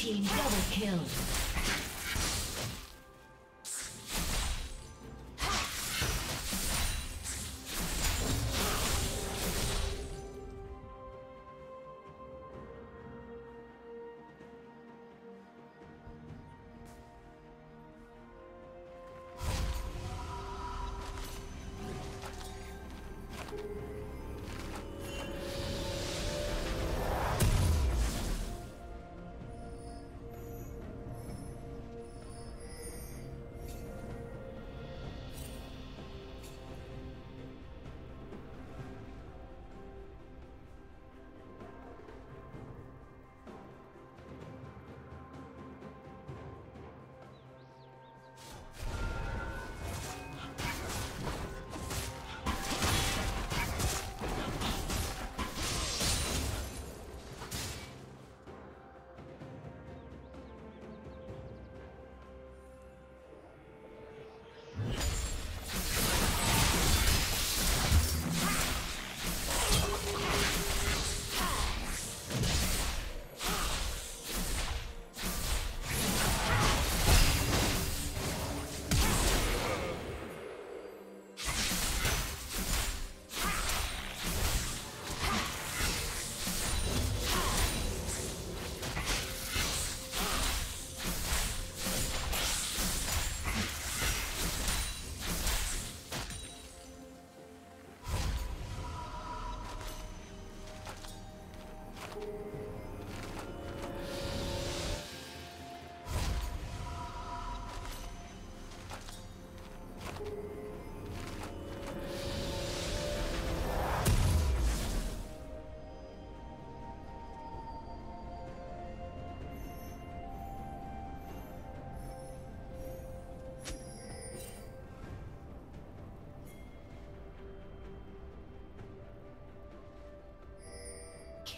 team double kill.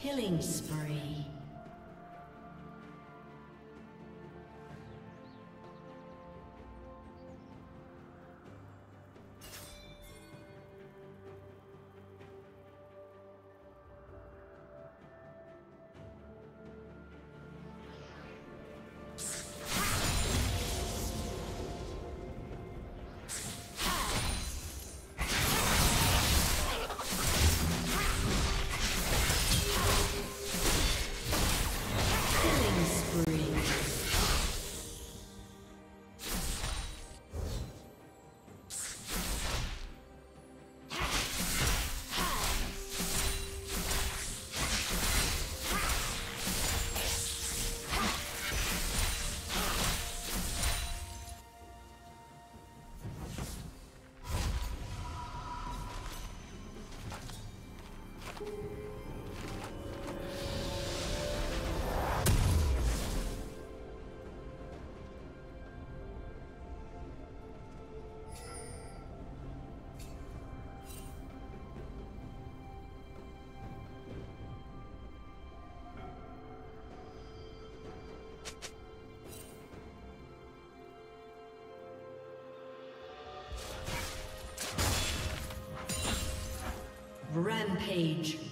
Killing spree. Rampage.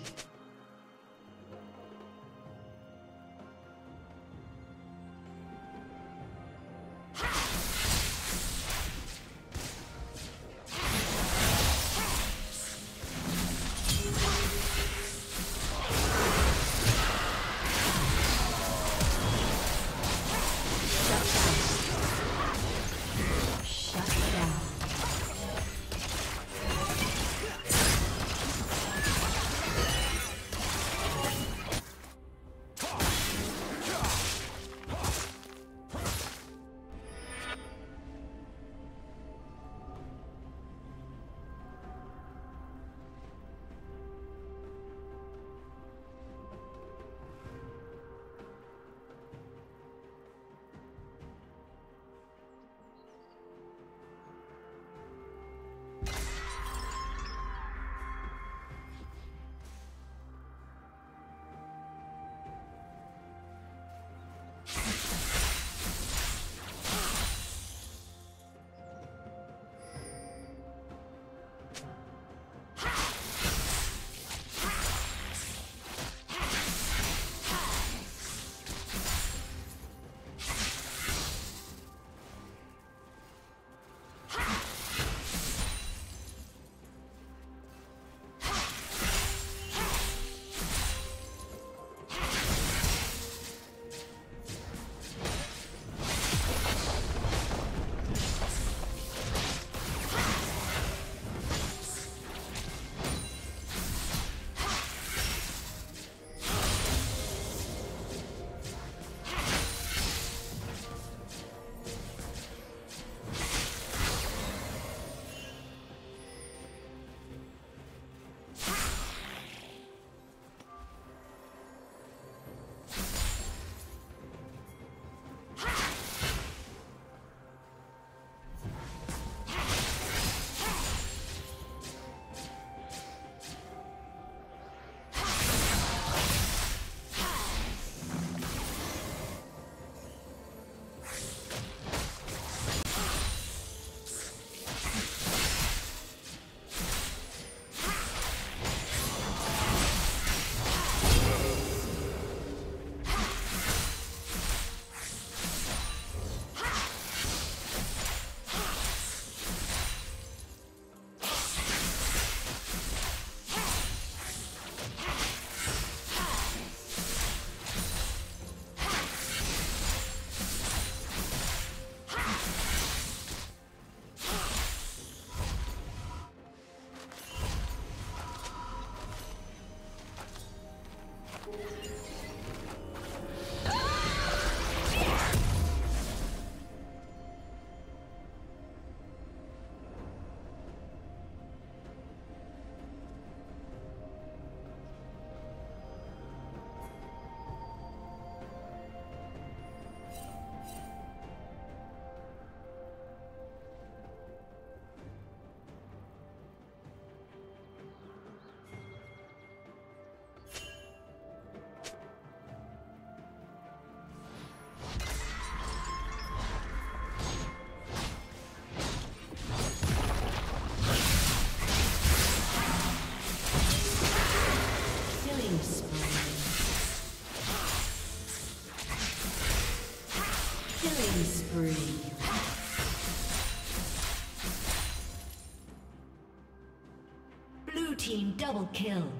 Kill.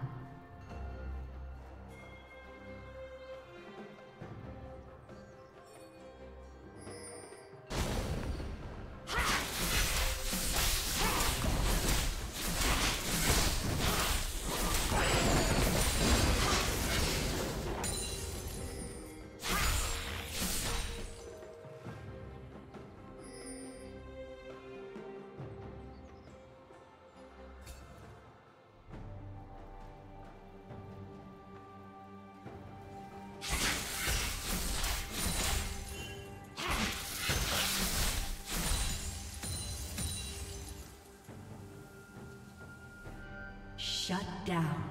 Shut down.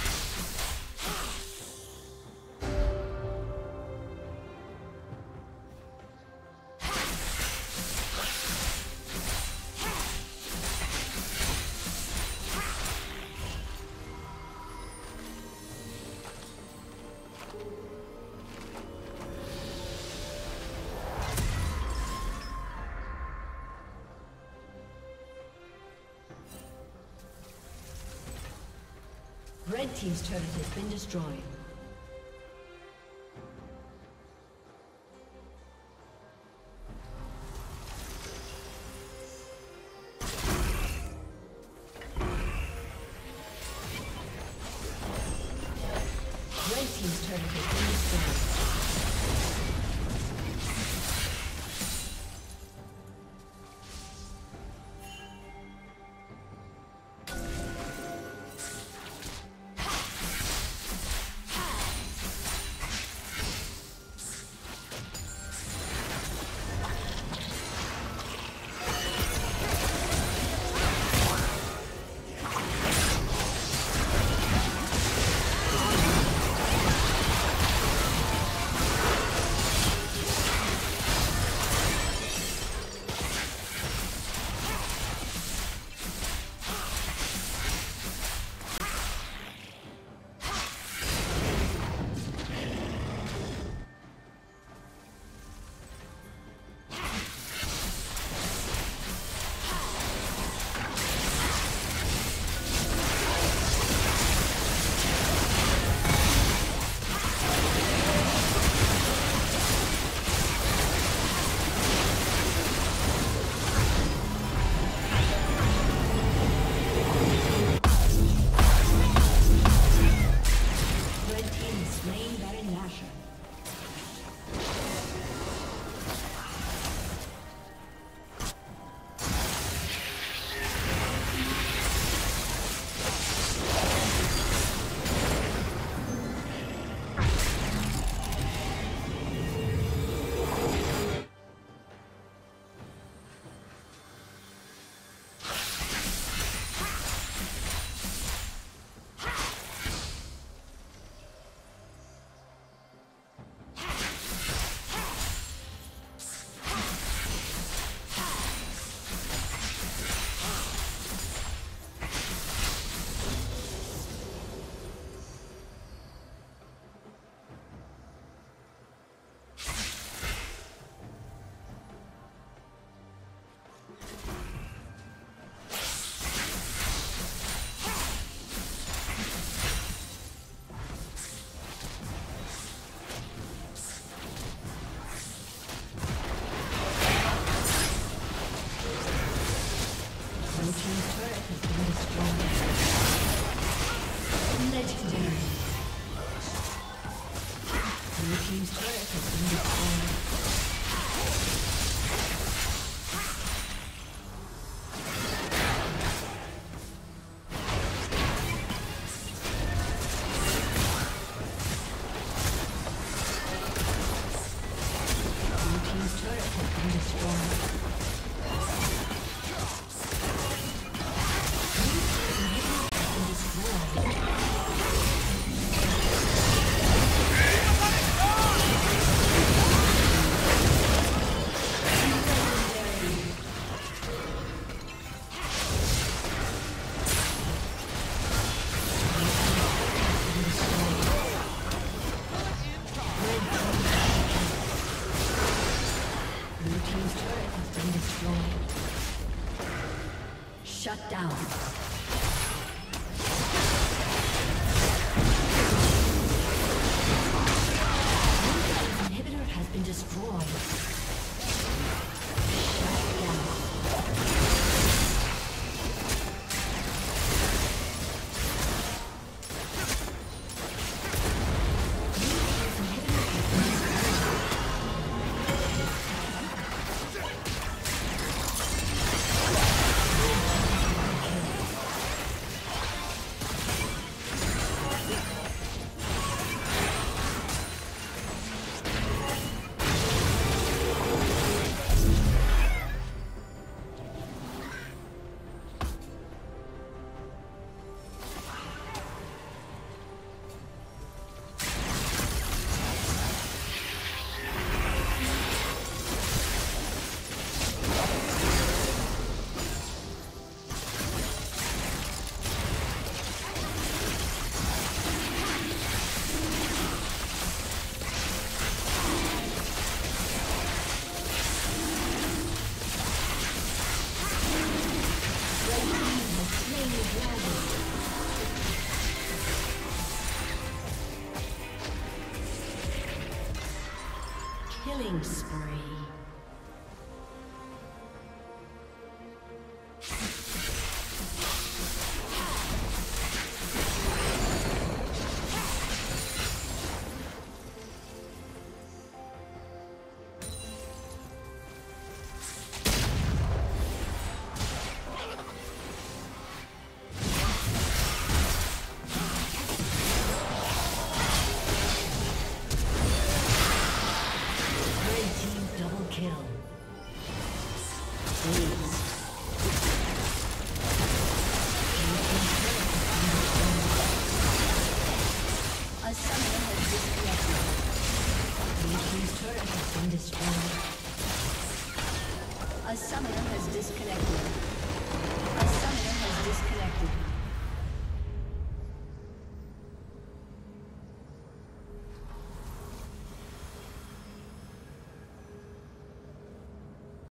Destroyed. Red Team's turret has